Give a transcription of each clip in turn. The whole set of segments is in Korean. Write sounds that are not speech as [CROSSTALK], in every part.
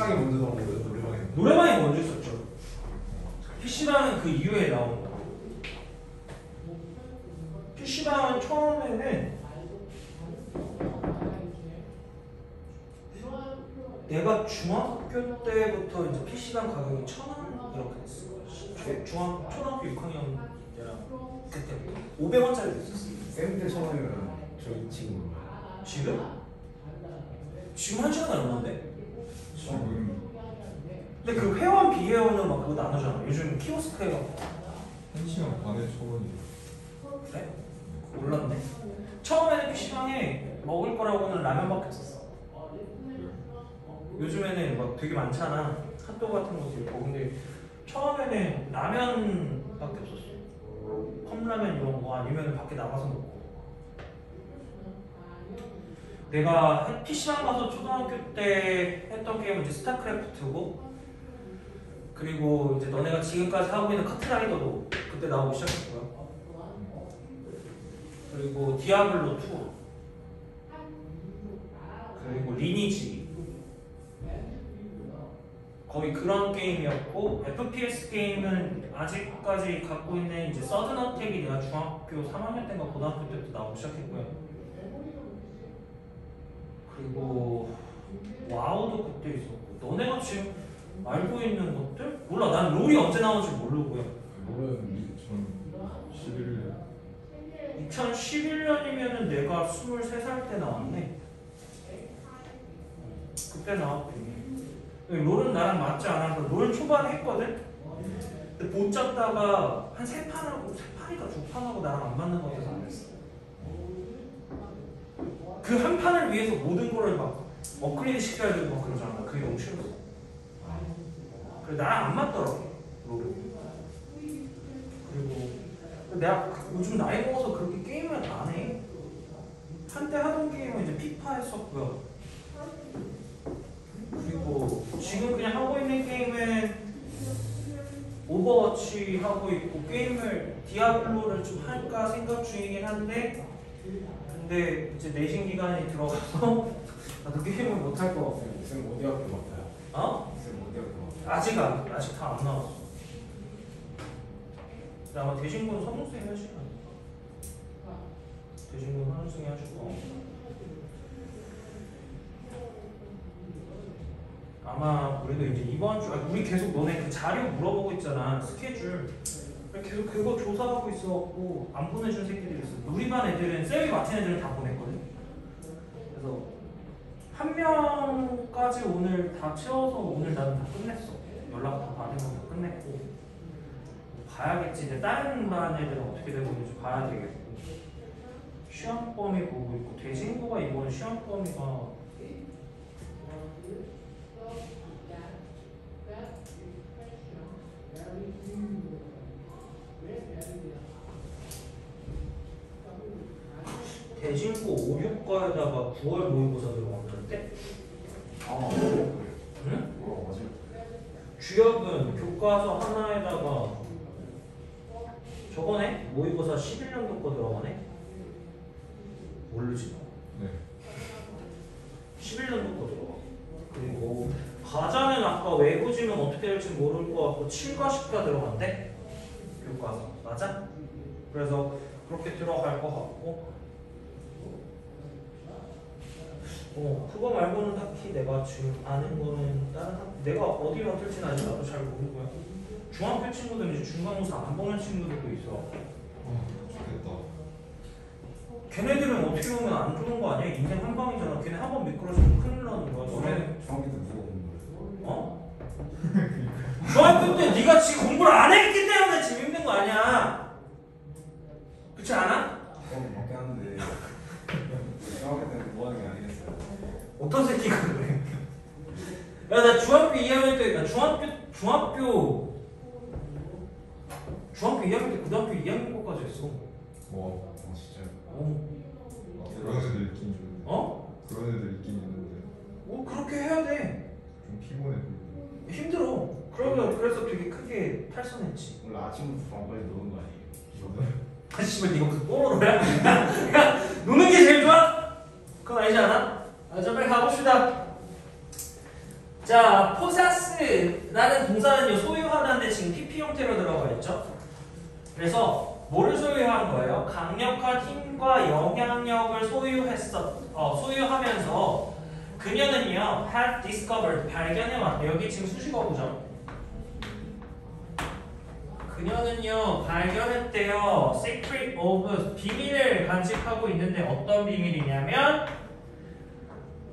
PC방이 먼저 나온 거예요? 노래방이 노래방이 먼저 있었죠. PC방은 그 이후에 나온 거. PC방은 처음에는 내가 중학교 때부터 이제 PC방 가격이 천원 이렇게 됐어. 중- 중학 초등학교 6학년 때랑 그때부터 500원짜리도 있었어. 쌤때 처음이면 저희 지금 지금? 지금 한 시간 얼마인데? 지금 근데 그 회원 비회원은 막 그거 나누잖아. 요즘 키오스크 해가 1시간 반에 천 원이에요. 그래? 몰랐네. 처음에는 PC방에 먹을 거라고는 라면밖에 없었어. 요즘에는 막 되게 많잖아. 핫도그 같은 것도 있고. 근데 처음에는 라면밖에 없었어. 컵라면 이런 거 아니면 밖에 나가서 먹고. 내가 PC방 가서 초등학교 때 했던 게임은 이제 스타크래프트고 그리고 이제 너네가 지금까지 하고 있는 카트라이더도 그때 나오기 시작했고요. 그리고 디아블로 2 그리고 리니지 거의 그런 게임이었고 FPS 게임은 아직까지 갖고 있는 이제 서든 어택이 내가 중학교 3학년 때인가 고등학교 때부터 나오기 시작했고요. 그리고 와우도 그때 있었고 너네가 지금 알고 있는 것들 몰라 난 롤이 언제 나온지 모르고요. 올해는 2011년 2011년이면은 내가 23살 때 나왔네. 그때 나왔더니. 롤은 나랑 맞지 않아서 롤 초반에 했거든? 근데 못 잡다가 한 세 판 하고, 세 판이가 두 판 하고 나랑 안 맞는 것 같아서 안 했어. 그 한 판을 위해서 모든 거를 막 업그레이드 시켜야 되고 막 그러잖아. 그게 너무 싫었어. 그래, 나랑 안 맞더라고, 롤은. 그리고 내가 그- 요즘 나이 먹어서 그렇게 게임을 안 해. 한때 하던 게임은 이제 피파 했었고요. 그리고 지금 그냥 하고 있는 게임은 오버워치 하고 있고 게임을 디아블로를 좀 할까 생각 중이긴 한데 근데 이제 내신 기간이 들어가서 [LAUGHS] 나도 게임을 못할 것 같아요. 쌤 어디 학교 같아요? 어? 쌤 어디 학교 같아요? 아직 안 아직 다 안 나왔어. 근데 아마 대신군 서문생이 하시나 대신군 하실 거. 아마 우리도 이제 이번 주 아, 우리 계속 너네 그 자료 물어보고 있잖아 스케줄. 계속 그거 조사하고 있어갖고 안 보내준 새끼들이 있어. 우리 반 애들은 쌤이 맡은 애들은 다 보냈거든. 그래서 한 명까지 오늘 다 채워서 오늘 나는 다 끝냈어. 연락 다 받은 건다 끝냈고 봐야겠지. 이제 다른 반 애들은 어떻게 되고 있는지 봐야 되겠고 시험 범위 보고 있고 대진고가 이번 시험 범위가 대진고 5, 6과에다가 9월 모의고사 들어갔는데 아 응? 뭐라고 하지? 주역은 교과서 하나에다가 저거네? 모의고사 11년도 거 들어가네? 모르지 네 11년도 거 들어가 그리고 과자는 아까 외부지는 어떻게 될지 모를 것 같고 7과 10과 들어간대 교과서 맞아? 그래서 그렇게 들어갈 것 같고. 어 그거 말고는 딱히 내가 지금 아는 거는 다른 학- 내가 어디 맡을지는 아직 나도 잘 모르고요 중학교 친구들은 이제 중간고사 안 보는 친구들도 있어. 아, 좋겠다. 걔네들은 어떻게 보면 안 좋은 거 아니야? 인생 한 방이잖아. 걔네 한 번 미끄러지면 큰일 나는 거야 너네 너네 중학교 때 누가 공부를 어? 중학교 때 네가 지금 공부를 안 했기 때문에 힘든 거 아니야. 그렇지 않아? 그건 맞긴 한데 중학교 때는 뭐 하는 게 아니겠어요? 어떤 새끼가 그래? 야 나 중학교 2학년 때 나 중학교 중학교 중학교 2학년 때 고등학교 2학년 거까지 했어. 와어 진짜? 어? 아, 그런 애들 있긴 좀 어? 그런 애들 있긴 있는데. 어 그렇게 해야 돼. 좀 피곤해 힘들어 그러면 그래서 되게 크게 탈선했지 원래 아침부터 밤까지 노는 거 아니에요? [LAUGHS] 아 씨발 이거 그 뽀로로야? 야 [LAUGHS] 노는 게 제일 좋아? 그건 아니지 않아? 아, 자 빨리 가봅시다 자, possess라는 동사는요, 소유하다는데 지금 PP 형태로 들어가 있죠? 그래서 뭐를 소유한 거예요? 강력한 힘과 영향력을 소유했어, 어, 소유하면서 그녀는요, had discovered, 발견해왔대. 여기 지금 수식어구죠? 그녀는요, 발견했대요. secret of, 비밀을 간직하고 있는데 어떤 비밀이냐면,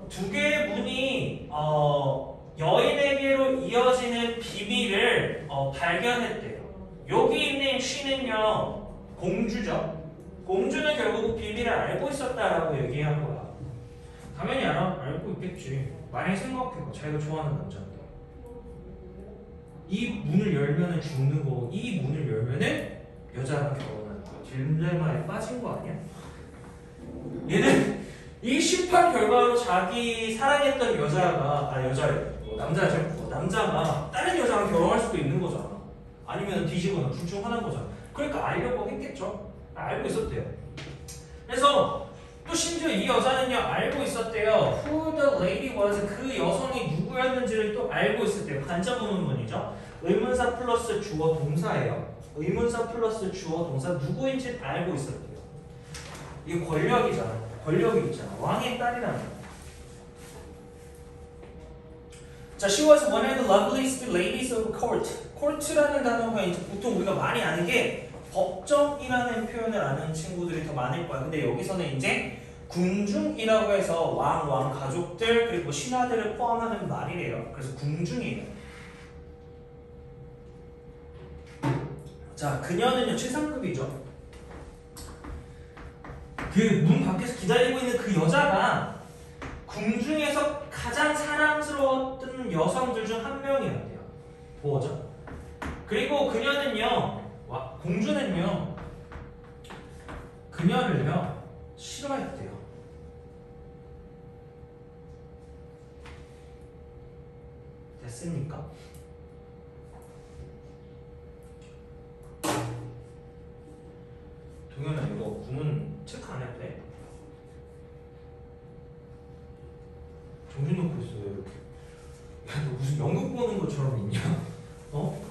두 개의 문이 어, 여인에게로 이어지는 비밀을 어, 발견했대요. 여기 있는 she는요 공주죠. 공주는 결국 비밀을 알고 있었다라고 얘기한 거야. 당연히 알아 알고 있겠지. 만약 생각해봐. 자기가 좋아하는 남자인데 이 문을 열면은 죽는 거고 이 문을 열면은 여자랑 결혼하는 거. 딜레마에 빠진 거 아니야? 얘는 이 심판 결과로 자기 사랑했던 여자가 아 여자래. 뭐 남자죠. 뭐 남자가 다른 여자랑 결혼할 수도 있는 거잖아. 아니면 뒤지거나 둘 중 하나인 거잖아. 그러니까 알려고 했겠죠? 아, 알고 있었대요. 그래서 또 심지어 이 여자는요 알고 있었대요 who the lady was 그 여성이 누구였는지를 또 알고 있었대요 간접 의문문이죠 의문사 플러스 주어 동사예요 의문사 플러스 주어 동사 누구인지 알고 있었대요 이게 권력이잖아 권력이 있잖아. 왕의 딸이라는 거. 자, she was one of the loveliest ladies of court. court라는 단어가 이제 보통 우리가 많이 아는 게 법정이라는 표현을 아는 친구들이 더 많을 거야. 근데 여기서는 이제 궁중이라고 해서 왕, 왕 가족들 그리고 신하들을 포함하는 말이래요. 그래서 궁중이에요. 자, 그녀는요 최상급이죠. 그 문 밖에서 기다리고 있는 그 여자가 궁중에서 가장 사랑스러웠던 여성들 중 한 명이었대요. 보호죠. 그리고 그녀는요, 와, 공주는요, 그녀를요, 싫어했대요. 됐습니까? 동현아 이거 구문 체크 안 해도 돼? 정신 놓고 있어 왜 이렇게 야너 무슨 연극 보는 것처럼 있냐? 어?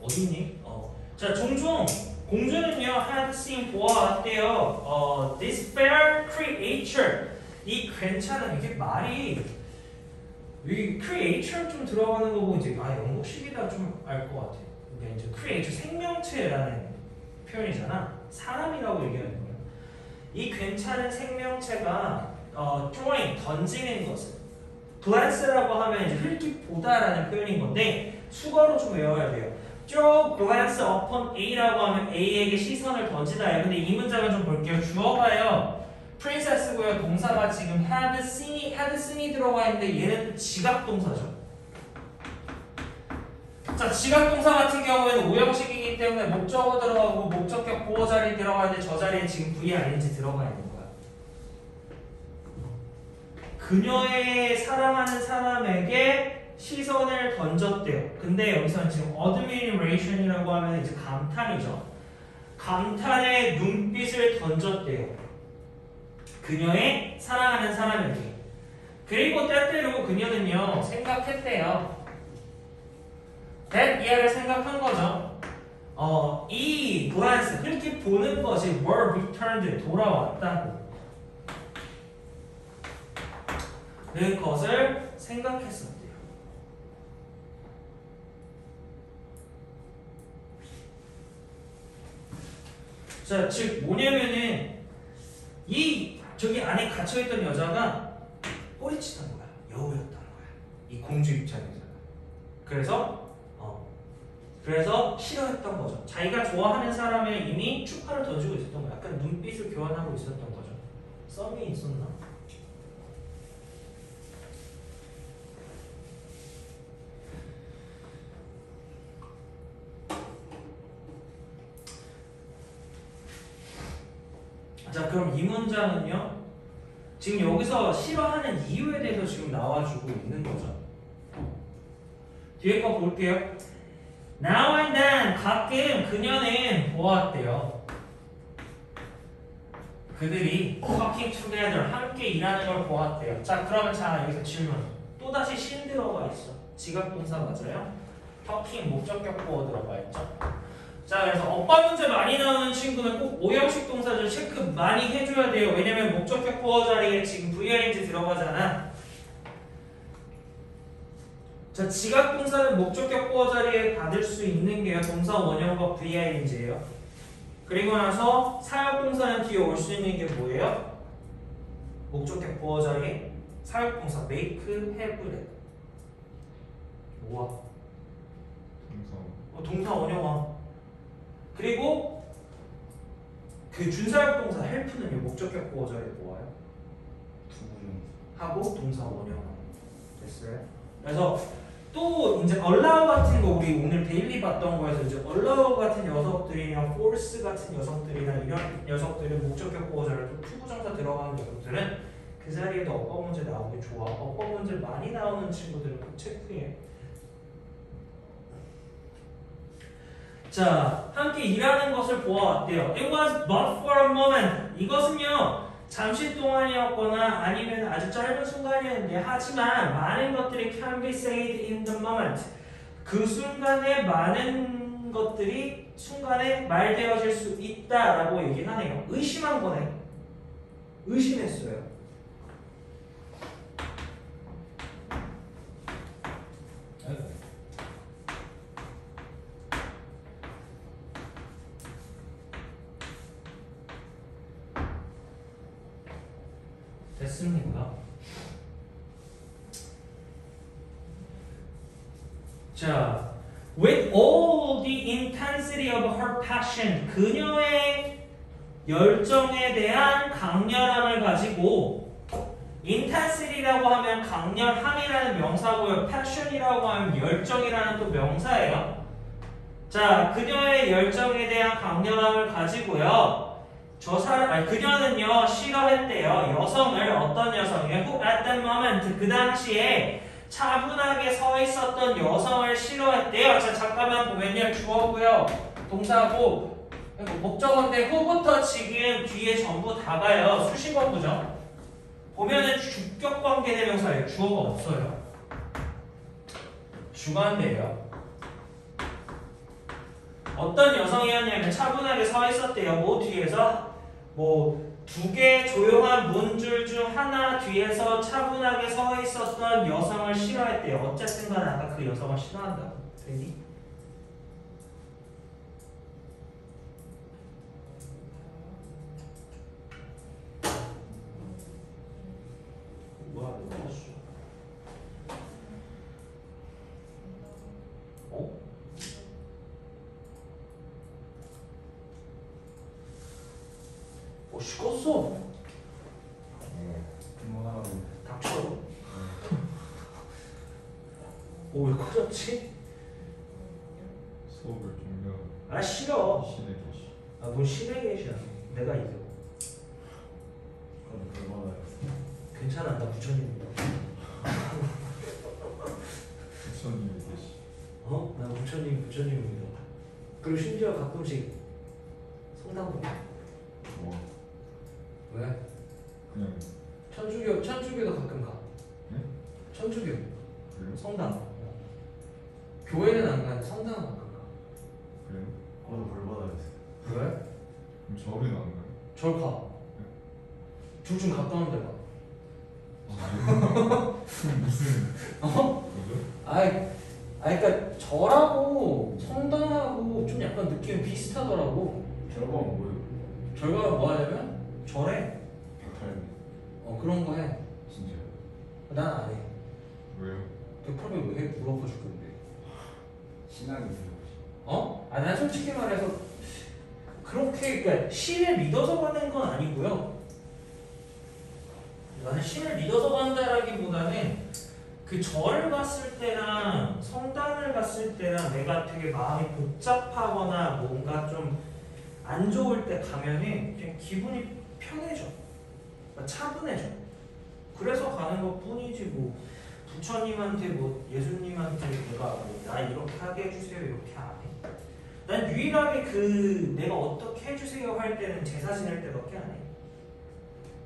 어디니? 어. 자 종종 공주는요 had seen 보아왔대요 어, this fair creature 이 괜찮은 이게 말이 이 creature 좀 들어가는 거 보고 이제 아 영국식이다 좀 알 것 같아. 그러니까 이제 creature 생명체라는 표현이잖아. 사람이라고 얘기하는 거야. 이 괜찮은 생명체가 어, join 던지는 것을 glance라고 하면 이제 흘기 보다라는 표현인 건데 수거로 좀 외워야 돼요. 쭉 glance upon A라고 하면 A에게 시선을 던지다예요. 근데 이 문장을 좀 볼게요. 주어가요. Princess고요. 동사가 지금 had seen, had seen이 들어가 있는데 얘는 또 지각 동사죠. 자, 지각 동사 같은 경우에는 오형식이기 때문에 목적어 들어가고 목적격 보호 자리 들어가는데 저 자리에 지금 V ING 들어가 있는 거야. 그녀의 사랑하는 사람에게 시선을 던졌대요. 근데 여기서는 지금 admiration이라고 하면 이제 감탄이죠. 감탄의 눈빛을 던졌대요. 그녀의 사랑하는 사람에게. 그리고 때때로 그녀는요 생각했대요. that 얘를 생각한 거죠. 어, 이 glance 이렇게 보는 것이 were returned 돌아왔다고. 그 것을 생각했었대요. 자, 즉 뭐냐면은 이 저기 안에 갇혀있던 여자가 꼬리치던 거야. 여우였던 거야. 이 공주 입장에서는. 그래서 어 그래서 싫어했던 거죠. 자기가 좋아하는 사람에 이미 축하를 던지고 있었던 거야. 약간 눈빛을 교환하고 있었던 거죠. 썸이 있었나? 자 그럼 이 문장은요 지금 여기서 싫어하는 이유에 대해서 지금 나와주고 있는 거죠 뒤에 거 볼게요 Now and then 가끔 그녀는 보았대요 그들이 working together 함께 일하는 걸 보았대요. 자 그러면 자 여기서 질문. 또 다시 신 들어가 있어. 지각 동사 맞아요? talking 목적격 보어 들어가 있죠. 자 그래서 어법 문제 많이 나오는 친구는 꼭 오형식 동사들 체크 많이 해줘야 돼요. 왜냐면 목적격 보어 자리에 지금 VING 들어가잖아. 자 지각 동사는 목적격 보어 자리에 받을 수 있는 게요. 동사 원형과 VING예요. 그리고 나서 사역 동사는 뒤에 올 수 있는 게 뭐예요? 목적격 보어 자리에 사역 동사 make, have, 뭐 와? 동사 어, 동사 원형 와 그리고 그 준사역 동사 help는요 목적격 보어 자리에 뭐 와요? to부정사하고 동사 원형 와. 됐어요? 그래서 또 이제 allow 같은 거 우리 오늘 daily 봤던 거에서 이제 allow 같은 녀석들이나 force 같은 녀석들이나 이런 녀석들은 목적격 자리에 또 to부정사 들어가는 녀석들은 그 자리에도 어법 문제 나오기 좋아 어법 문제 많이 나오는 친구들은 꼭 체크해 자, 함께 일하는 것을 보아왔대요. It was but for a moment. 이것은요, 잠시 동안이었거나 아니면 아주 짧은 순간이었는데, 하지만 많은 것들이 can be said in the moment. 그 순간에 많은 것들이 순간에 말되어질 수 있다라고 얘기하네요. 의심한 거네. 의심했어요. 아이고. 됐습니까? 자, with all the intensity of her passion, 그녀의 열정에 대한 강렬함을 가지고 intensity라고 하면 강렬함이라는 명사고요. passion이라고 하면 열정이라는 또 명사예요. 자, 그녀의 열정에 대한 강렬함을 가지고요. 저 사람, 아니, 그녀는요, 싫어했대요. 여성을, 어떤? Who at that moment, 그 당시에 차분하게 서 있었던 여성을 싫어했대요. 자, 잠깐만 보면요. 주어고요. 동사고, 목적어인데, 후부터 지금 뒤에 전부 다 가요. 수식어구죠. 보면은 주격 관계 대명사예요. 주어가 없어요. 주관대요. 어떤 여성이었냐면 차분하게 서 있었대요. 뭐 뒤에서 뭐 두개 조용한 문줄 중 하나 뒤에서 차분하게 서 있었던 여성을 싫어했대요. 어쨌든 간에 아까 그 여성을 싫어한다고. 되니? 뭐야, 이거 어딨어? 어? 어, 식었어. 어, 그만하라고. 닥쳐. 어, 왜 커졌지? 천주교, 그래요? 성당. 교회는 안 가는데 성당은 가. 그래요? 그럼 벌받아야겠어. 왜? 그럼 절은 안 가요? 절 가. 둘중 가까운 데 가. 그럼 무슨 [LAUGHS] 어? 거죠? 아이, 아이, 그니까 절하고 성당하고 좀 약간 느낌이 비슷하더라고. 저건 뭐예요? 절가 뭐 하냐면 절해. 박탈. 어 그런 거 해. 진짜요? 난 안 해. 왜요? 100%면 왜 해? 물어봐 줄 건데. 신앙이 있는 어? 아, 난 솔직히 말해서 그렇게 그러니까 신을 믿어서 가는 건 아니고요. 나는 신을 믿어서 간다라기보다는 그 절을 갔을 때랑 성당을 갔을 때랑 내가 되게 마음이 복잡하거나 뭔가 좀 안 좋을 때 가면은 그냥 기분이 편해져. 차분해져. 그래서 가는 것 뿐이지 뭐 부처님한테 뭐 예수님한테 내가 뭐 나 이렇게 하게 해주세요 이렇게 안 해. 난 유일하게 그 내가 어떻게 해주세요 할 때는 제사 지낼 때밖에 안 해.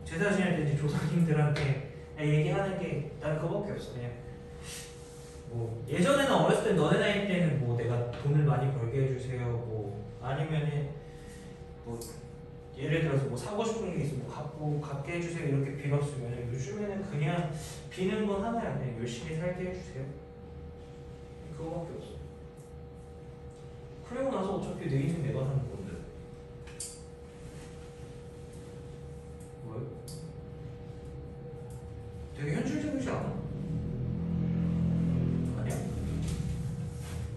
제사 지낼 때 이제 조상님들한테 얘기하는 게 난 그거밖에 없어 그냥 뭐 예전에는 어렸을 때 너네 나이 때는 뭐 내가 돈을 많이 벌게 해주세요 뭐 아니면은 뭐 예를 들어서 뭐 사고 싶은 게 있으면 뭐 갖고 갖게 해주세요 이렇게 빌었으면 요즘에는 그냥 비는 건 하나야 그냥 열심히 살게 해주세요 그거밖에 없어 그러고 나서 어차피 내 인생 내가 사는 건데 뭐야? 되게 현실적이지 않아? 아니야?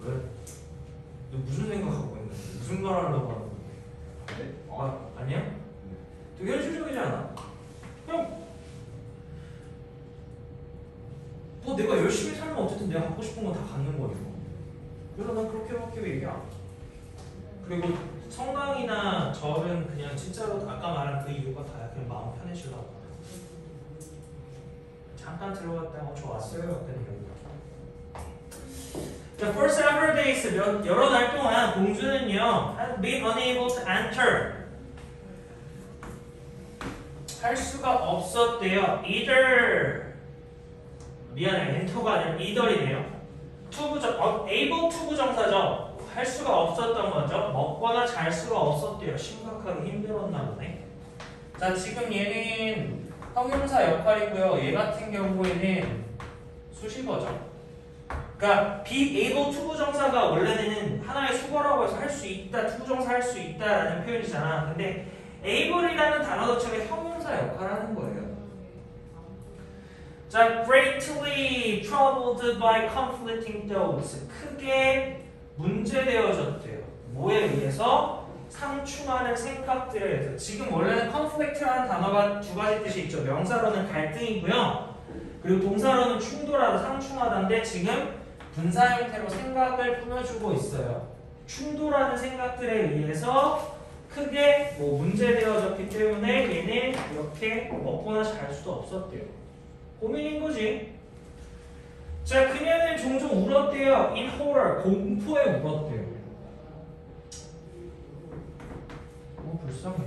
왜? 너 무슨 생각하고 있는데? 무슨 말 하려고 하는 거야? 네? 아, 아니야? 되게 현실적이지 않아? 그냥 뭐 내가 열심히 살면 어쨌든 내가 갖는 거니까 그래서 난 그렇게밖에 얘기 안 해. 그리고 성당이나 절은 그냥 진짜로 아까 말한 그 이유가 다야 그냥 마음 편해지려고. 잠깐 들어갔다 어 좋았어요. The first several days 몇, 여러 날 동안 공주는요 had been unable to enter. 할 수가 없었대요. Either 미안해 enter가 아니라 either이네요 to부정 어, able to부정사죠. 할 수가 없었던 거죠. 먹거나 잘 수가 없었대요. 심각하게 힘들었나 보네. 자 지금 얘는 형용사 역할이고요. 얘 같은 경우에는 수식어죠. 그러니까 be able to부정사가 원래는 하나의 숙어라고 해서 할 수 있다 to부정사 할 수 있다라는 표현이잖아. 근데 able이라는 단어 자체가 형용사 역할하는 거예요 자, greatly troubled by conflicting thoughts. 크게 문제되어졌대요. 뭐에 의해서? 상충하는 생각들에 의해서. 지금 원래는 conflict라는 단어가 두 가지 뜻이 있죠. 명사로는 갈등이고요. 그리고 동사로는 충돌하다, 상충하다인데 지금 분사 형태로 생각을 꾸며주고 있어요. 충돌하는 생각들에 의해서 크게 뭐 문제되어졌기 때문에 얘는 이렇게 먹거나 잘 수도 없었대요. 고민인 거지. 자, 그녀는 종종 울었대요. In horror, 공포에 울었대요. 뭐 불쌍해.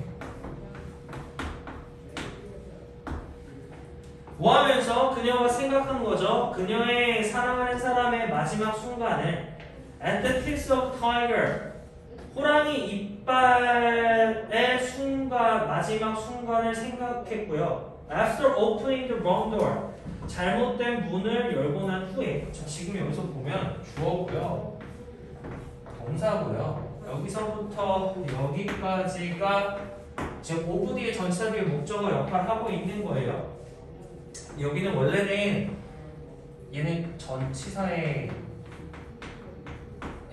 뭐 하면서 그녀가 생각한 거죠. 그녀의 사랑하는 사람의 마지막 순간을 at the kiss of tiger 호랑이 이빨의 순간 마지막 순간을 생각했고요. After opening the wrong door 잘못된 문을 열고 난 후에 자, 지금 여기서 보면 주어고요. 동사고요. 여기서부터 여기까지가 지금 OVD의 전치사비의 목적어 역할을 하고 있는 거예요. 여기는 원래는 얘는 전치사의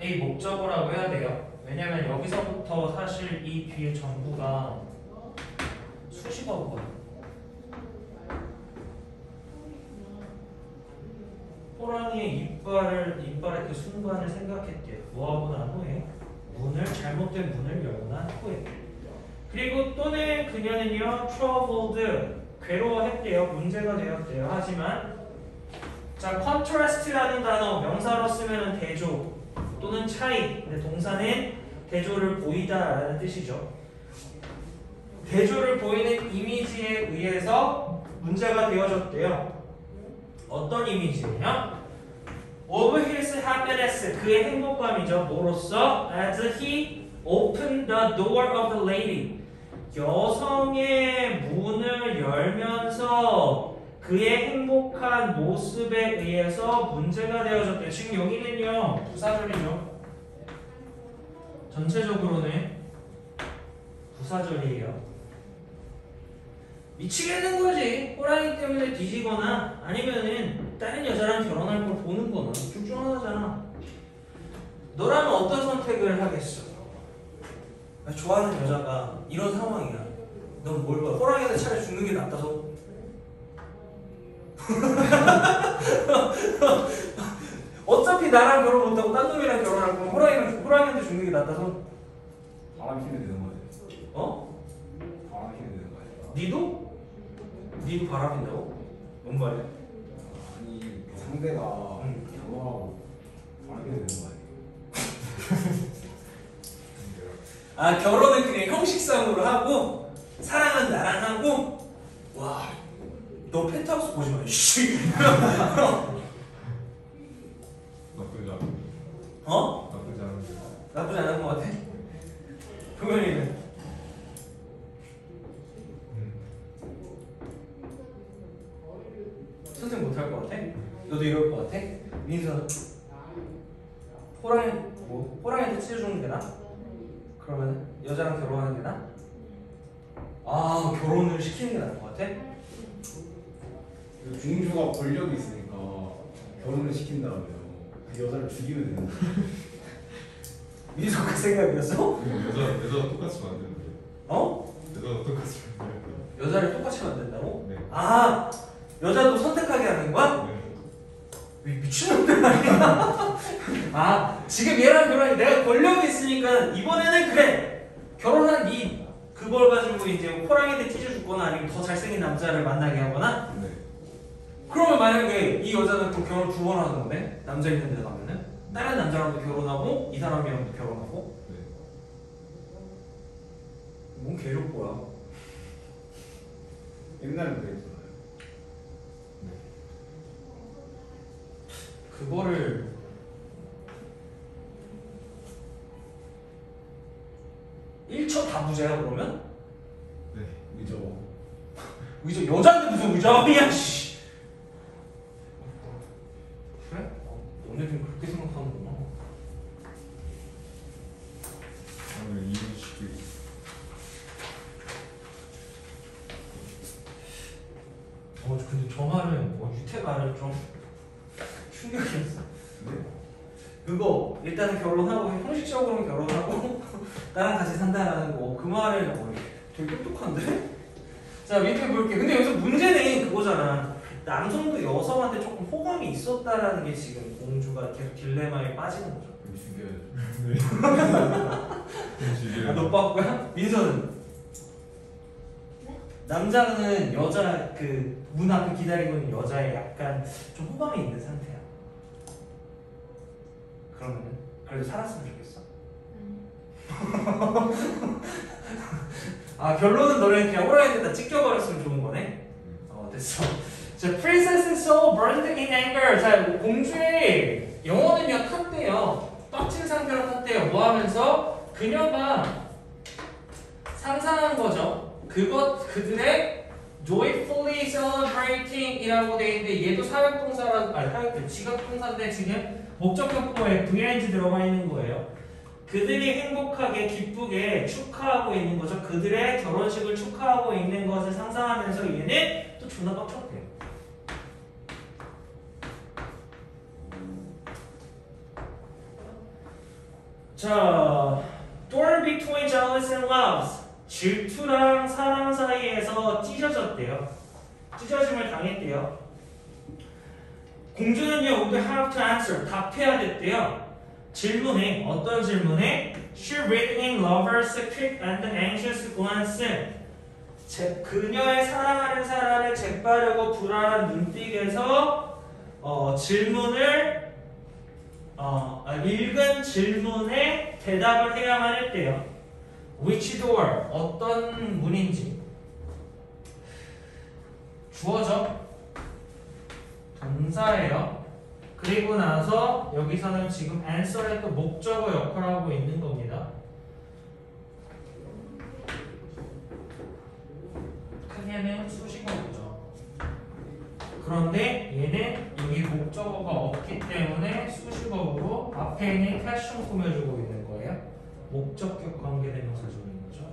A 목적어라고 해야 돼요. 왜냐면 여기서부터 사실 이 뒤에 전부가 수식어거든요. 호랑이의 이빨을 이빨의 그 순간을 생각했대요. 뭐하고 난 후에 문을 잘못된 문을 열고 난 후에 그리고 또는 그녀는요 troubled 괴로워했대요. 문제가 되었대요. 하지만 자 contrast라는 단어 명사로 쓰면은 대조 또는 차이 근데 동사는 대조를 보이다라는 뜻이죠. 대조를 보이는 이미지에 의해서 문제가 되어졌대요. 어떤 이미지냐? Of his happiness 그의 행복감이죠. 뭐로써? As he opened the door of the lady 여성의 문을 열면서 그의 행복한 모습에 의해서 문제가 되어졌대요. 지금 여기는요 부사절이죠. 전체적으로는 부사절이에요. 미치겠는 거지. 호랑이 때문에 뒤지거나 아니면은 다른 여자랑 결혼할 걸 보는 거나 둘 중 하나잖아. 너라면 어떤 선택을 하겠어? 좋아하는 여자가 이런 상황이야. 넌 뭘 봐? 호랑이한테 차라리 죽는 게 낫다서. [LAUGHS] 어차피 나랑 결혼 못하고 딴 놈이랑 결혼할 거면 호랑이랑 호랑이한테 죽는 게 낫다서. 바람 피면 되는 거지. 어? 바람 피면 되는 거 아니야? 니도? 니도 바람핀다고? 뭔 말이야? 아니 그 상대가 응. 결혼하고 바람 피면 되는 거 아니야? [LAUGHS] 아 결혼은 그냥 형식상으로 하고 사랑은 나랑 하고 와, 너 펜트하우스 보지 마, 씨. [LAUGHS] 나쁘지 않은데. 어? 나쁘지 않은데. 나쁘지 않은 것 같아. 동현이는 선생 못할 것 같아? 너도 이럴 것 같아? 민서 호랑이 뭐 호랑이한테 찢어주는 게 나? 그러면 여자랑 결혼하는 게 나? 아 결혼을 시키는 게 나을 것 같아? 중주가 권력이 있으니까 결혼을 시킨다면 그 여자를 죽이면 되는 거야. [LAUGHS] 민서 그 생각이었어? 여자 여자 똑같이 만드는데. 어? 여자 똑같이 만드는데. 여자를 똑같이 만든다고? 네. 아 여자도 선택하게 하는 거야? 네. 이 미친놈들 아니야? [LAUGHS] 아 지금 얘랑 결혼이 내가 권력이 있으니까 이번에는 그래 결혼한 이 그걸 가지고 이제 호랑이한테 찢어주거나 아니면 더 잘생긴 남자를 만나게 하거나 네. 그러면 만약에 이 여자는 또 결혼 두 번 하는 건데 남자 있는 데 가면은 다른 남자랑도 결혼하고 이 사람이랑도 결혼하고 네. 뭔 개족보야 옛날엔 그랬잖아요. 네. 그거를 일초다 부자야 그러면? 네. 그죠? 의자 여자인데 무슨 의자이야 [LAUGHS] 씨. 그래? 어, 너네들은 그렇게 생각하는구나. 오늘 이해시키고. 어 근데 저 말은 어, 유태 말은 좀 충격이었어. 네? 그거 일단은 결혼하고 형식적으로 결혼하고 나랑 같이 산다라는 거 그 말은 어, 되게 똑똑한데? 자 밑에 볼게. 근데 여기서 문제는 그거잖아. 남성도 여성한테 조금 호감이 있었다라는 게 지금 공주가 계속 딜레마에 빠지는 거죠. 죽여야죠. 네. 아, 너 빠꾸야? 민서는? 남자는 여자 그 문 앞에 기다리고 있는 여자에 약간 좀 호감이 있는 상태야. 그러면은 그래도 살았으면 좋겠어. [LAUGHS] 아 결론은 너네 그냥 호랑이한테 다 찢겨버렸으면 좋은 거네. 어 됐어. 자, princess's soul burned in anger. 자, 공주의 영혼은요 탔대요. 빡친 상태로 탔대요. 뭐 하면서 그녀가 상상한 거죠. 그것 그들의 joyfully celebrating이라고 돼 있는데 얘도 사역동사라 아니 사역 지각동사인데 지금 목적격보에 ving 들어가 있는 거예요. 그들이 행복하게 기쁘게 축하하고 있는 거죠. 그들의 결혼식을 축하하고 있는 것을 상상하면서 얘는 또 존나 빡쳤대요. 자, door between jealous and loves. 질투랑 사랑 사이에서 찢어졌대요. 찢어짐을 당했대요. 공주는요, would have to answer. 답해야 됐대요. 질문에, 어떤 질문에? She read in lover's quick and anxious glance. 제, 그녀의 사랑하는 사람의 재빠르고 불안한 눈빛에서 어, 질문을 어, 아, 읽은 질문에 대답을 해야만 했대요. Which door? 어떤 문인지. 주어져. 동사예요. 그리고 나서 여기서는 지금 answer의 또 목적어 역할을 하고 있는 겁니다. 크게는 수식어죠. 그런데 얘는 여기 목적어가 없기 때문에 수식어로 앞에 있는 question 꾸며주고 있는 거예요. 목적격 관계대명사 중인 거죠.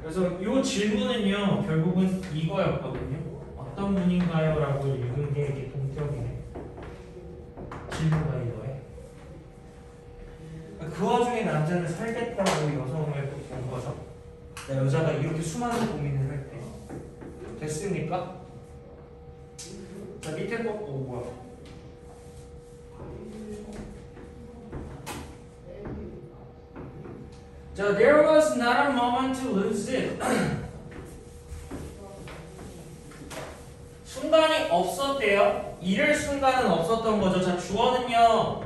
그래서 이 질문은요 결국은 이거였거든요. 어떤 분인가요? 라고 읽은 게 이게 동격이네. 질문가 이거에. 그 와중에 남자는 살겠다고 여성을 또 본 거죠. 나 여자가 이렇게 수많은 고민을 할 때. 됐습니까? 자 밑에 거, 어 뭐야? 자, there was not a moment to lose it. 순간이 없었대요. 잃을 순간은 없었던 거죠. 자, 주어는요.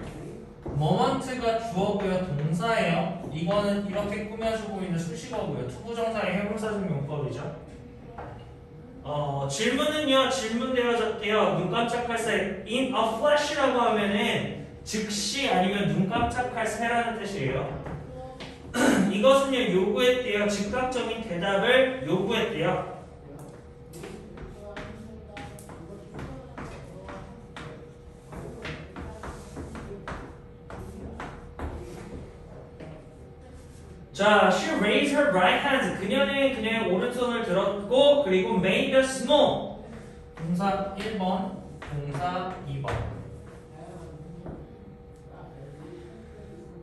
moment가 주어고요 동사예요. 이거는 이렇게 꾸며주고 있는 수식어고요. to부정사의 형용사적 용법이죠. 어, 질문은요 질문 되어졌대요. 눈 깜짝할 새 in a flash라고 하면은 즉시 아니면 눈 깜짝할 새라는 뜻이에요. [CLEARS THROAT] 이것은요 요구했대요. 즉각적인 대답을 요구했대요. 자, she raised her right hand. 그녀는 그녀의 오른손을 들었고 그리고 made a small. 동사 1번, 동사 2번.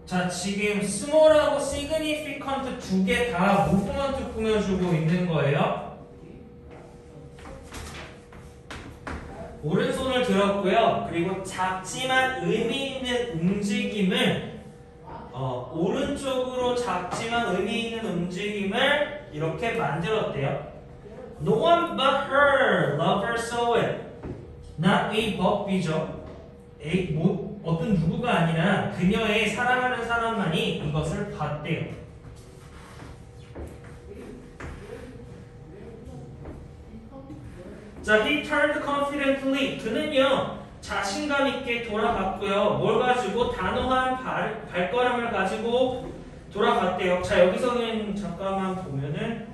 자, 지금 small하고 significant 두 개다 무브먼트 꾸며주고 있는 거예요. 오른손을 들었고요. 그리고 작지만 의미 있는 움직임을 어, 오른쪽으로 작지만 의미 있는 움직임을 이렇게 만들었대요. No one but her loved her so it. Not a 법이죠. A, 뭐, 어떤 누구가 아니라 그녀의 사랑하는 사람만이 이것을 봤대요. 자, he turned confidently. 그는요, 자신감 있게 돌아갔고요. 뭘 가지고 단호한 발, 발걸음을 가지고 돌아갔대요. 자, 여기서는 잠깐만 보면은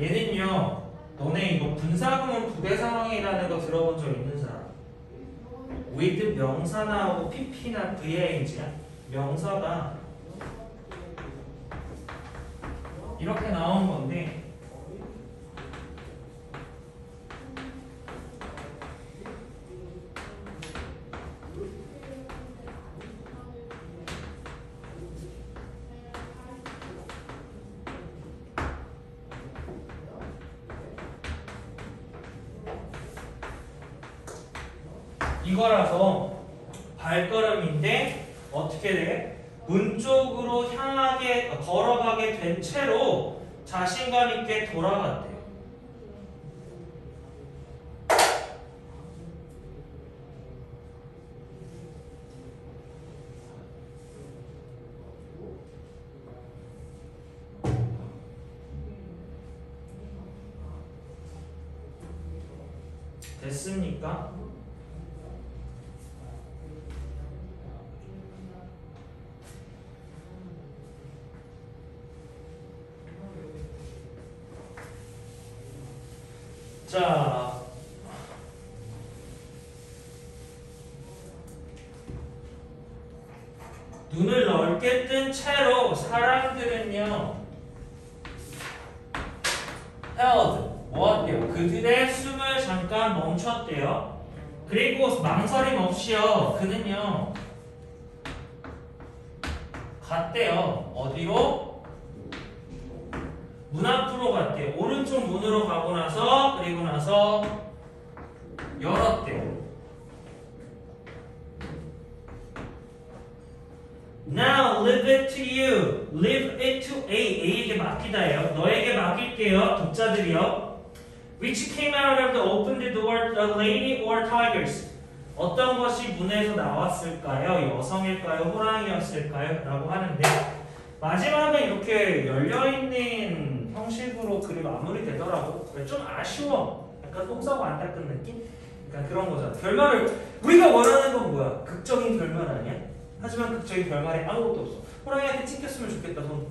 얘는요. 너네 이거 분사구문 부대 상황이라는 거 들어본 적 있는 사람? with 명사 나오고 pp나 ving야. 명사가 이렇게 나온 건데 됐습니까? 자, 눈을 넓게 뜬 채로 사람들은요, held, 뭐었대요? 그들의 숨을 잠깐 멈췄대요. 그리고 망설임 없이요, 그는요, 갔대요. 어디로? 문 앞으로 갔대요. 오른쪽 문으로 가고 나서 그리고 나서 열었대요. Now leave it to you. Leave it to A. A에게 맡기다예요. 너에게 맡길게요. 독자들이요. Which came out of the opened door, the lady or tigers? 어떤 것이 문에서 나왔을까요? 여성일까요? 호랑이였을까요? 라고 하는데 마지막에 이렇게 열려있는 형식으로 글이 마무리되더라고 좀 아쉬워 약간 똥 싸고 안 닦은 느낌? 약간 그런 거잖아 결말을 우리가 원하는 건 뭐야? 극적인 결말 아니야? 하지만 극적인 결말에 아무것도 없어 호랑이한테 찢겼으면 좋겠다 손어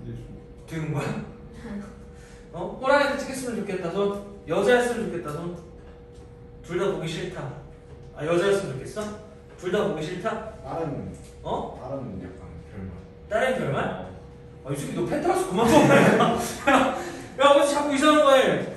그게 좀 들은 거야? [LAUGHS] 어? 호랑이도 찍혔으면 좋겠다 손 여자였으면 좋겠다 손 둘 다 보기 싫다 아 여자였으면 좋겠어? 둘 다 보기 싫다? 다른 어? 다른 약간 결말 다른 결말? 어. 아이 새끼 너 펜트하우스 그만 먹어 [LAUGHS] 야왜 자꾸 이상한 거해